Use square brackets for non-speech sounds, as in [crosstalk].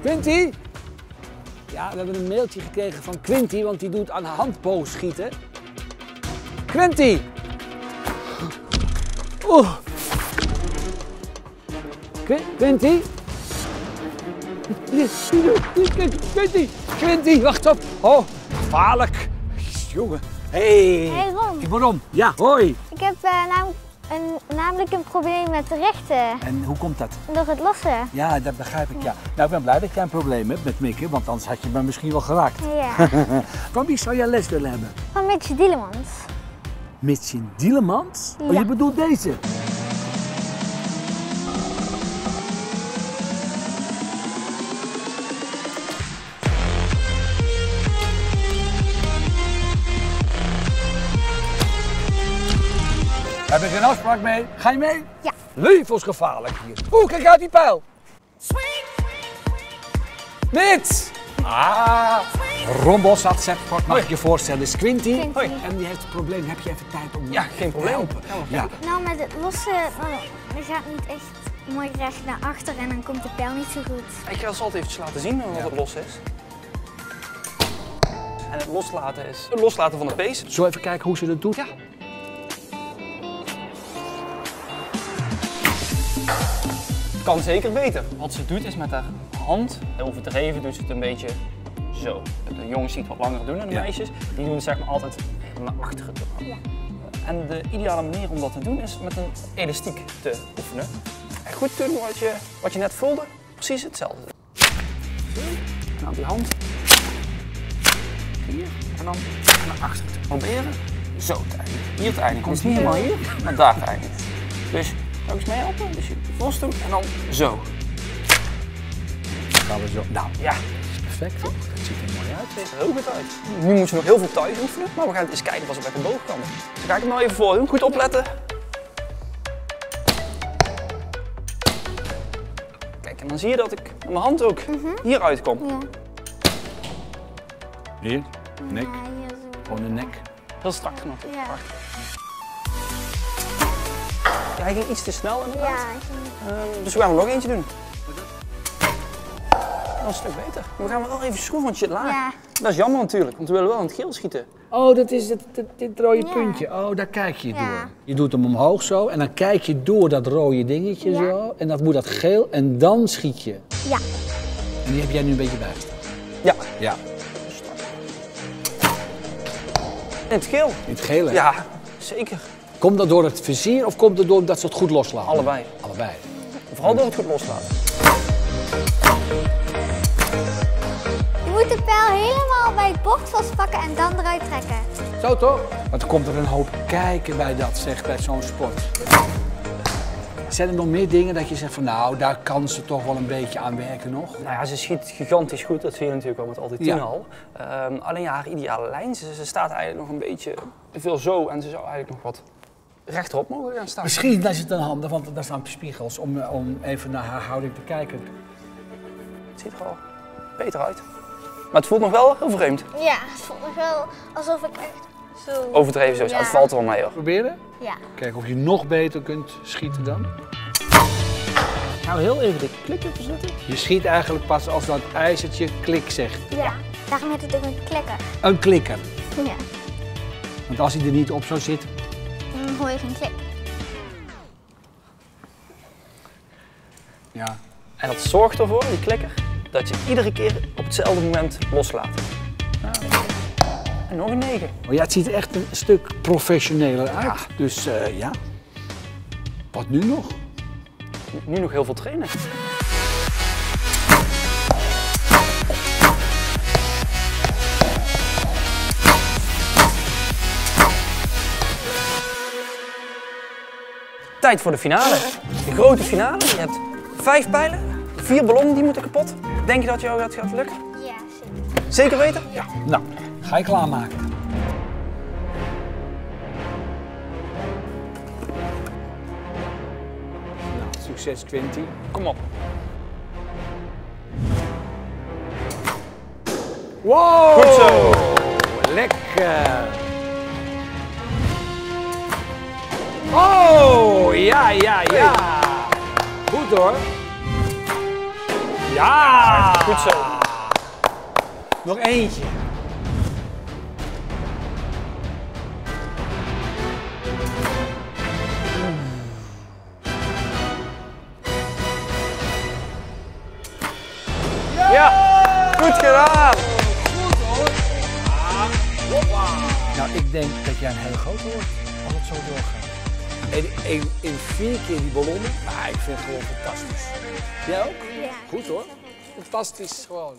Quinty? Ja, we hebben een mailtje gekregen van Quinty, want die doet aan handboogschieten. Quinty! Oeh. Qu- Quinty? Quinty! Quinty, wacht op! Oh, gevaarlijk! Jongen, hey. Hey Ron, Waarom? Ja, hoi! ik heb nam- een, namelijk een probleem met de rechten En hoe komt dat? door het lossen. Ja, dat begrijp ik, ja. Nou, ik ben blij dat jij een probleem hebt met Mikke, want anders had je me misschien wel geraakt. Ja, [laughs] Van wie zou jij les willen hebben? van Mitch Dielemans. Mitje Dielemans? Oh, je bedoelt deze? Heb ik een afspraak mee? Ga je mee? Ja. Levensgevaarlijk hier. Oeh, kijk uit die pijl. Dit! Ah, Ron Bossat, Zepkort, mag ik je voorstellen, is Quinty. Quinty. Hoi. En die heeft een probleem. Heb je even tijd om Ja, geen te probleem. helpen? Ja. Nou, met het lossen, dan, dan gaat niet echt mooi recht naar achter en dan komt de pijl niet zo goed. Ik ga het altijd even laten zien wat het los is. En het loslaten is het loslaten van de pees. Zo even kijken hoe ze dat doet. Ja. Kan zeker beter. Wat ze doet is met haar hand, overdreven doet ze het een beetje zo. De jongens die het wat langer doen en de Ja. meisjes, die doen het zeg maar altijd naar achteren toe. En de ideale manier om dat te doen is met een elastiek te oefenen. En goed doen wat je, wat je net voelde, precies hetzelfde. En dan die hand. Hier. En dan naar achteren toe. Proberen zo te eindigen. Hier te eindigen. Komt niet helemaal hier, maar daar te eindigen. Dus ook eens mee helpen. Dus je vast doen en dan zo. Gaan we zo. Nou, Ja, perfect toch? Dat ziet er mooi uit. ziet er heel goed uit. Nu moet je nog heel veel thuis oefenen, maar we gaan eens kijken wat ze bij de boog kan. Dus ga ik hem nou even voor doen. Goed opletten. Kijk, en dan zie je dat ik met mijn hand ook hieruit kom. Ja. Hier, nek, gewoon de nek. Heel strak gemaakt. Ja. Ja, hij ging iets te snel inderdaad. Ja, Ehm, dus we gaan er nog eentje doen. Dat is een stuk beter. Maar we gaan wel even schroeven, want je laag. ja. Dat is jammer natuurlijk, want we willen wel in het geel schieten. Oh, dat is het, dit, dit rode Ja. puntje. Oh, daar kijk je Ja. door. Je doet hem omhoog zo en dan kijk je door dat rode dingetje Ja. zo. En dat moet dat geel en dan schiet je. Ja. En die heb jij nu een beetje bijgestaan. Ja, Ja. in het geel. In het geel hè? Ja, zeker. Komt dat door het vizier of komt het door dat ze het goed loslaten? Allebei. Allebei. Vooral door het goed loslaten. Je moet de pijl helemaal bij het bord vastpakken en dan eruit trekken. Zo toch? Want er komt er een hoop kijken bij dat, zeg, bij zo'n sport. Zijn er nog meer dingen dat je zegt van nou, daar kan ze toch wel een beetje aan werken nog? Nou ja, ze schiet gigantisch goed, dat zie je natuurlijk al met altijd 10 Ja. al. Ehm, alleen ja, haar ideale lijn, ze, ze staat eigenlijk nog een beetje te veel zo en ze zou eigenlijk nog wat rechterop mogen gaan staan. Misschien is het een handig, want daar staan spiegels om, om even naar haar houding te kijken. Het ziet er al beter uit. Maar het voelt nog wel heel vreemd. Ja, het voelt nog wel alsof ik echt zo... Overdreven zo, Ja. het valt er wel mee hoor. Proberen? Ja. Kijken of je nog beter kunt schieten dan. Nou, heel even de klikken verzetten. Je schiet eigenlijk pas als dat ijzertje klik zegt. Ja. Daarom heet het ook een klekker. Een klikker. Ja. Want als hij er niet op zou zitten, Ja. En dat zorgt ervoor, die klikker, dat je iedere keer op hetzelfde moment loslaat. En nog een 9. Maar ja, het ziet er echt een stuk professioneler uit. Dus eh, ja. Wat nu nog? Nu nog heel veel trainen. Tijd voor de finale. De grote finale. Je hebt vijf pijlen, vier ballonnen die moeten kapot. Denk je dat jou dat gaat lukken? Ja, zeker. Zeker weten? Ja. Nou, ga je klaarmaken. Nou, succes Quinty. Kom op. Wow! Goed zo. Lekker! Oh, ja, ja, ja! Goed hoor. Ja! Goed zo. Nog eentje. Ja, goed gedaan. Nou, ik denk dat jij een hele grote wordt als het zo doorgaat. En in, in vier keer die ballonnen, maar ik vind het gewoon fantastisch. Jij ook? Ja. Goed hoor. Fantastisch gewoon.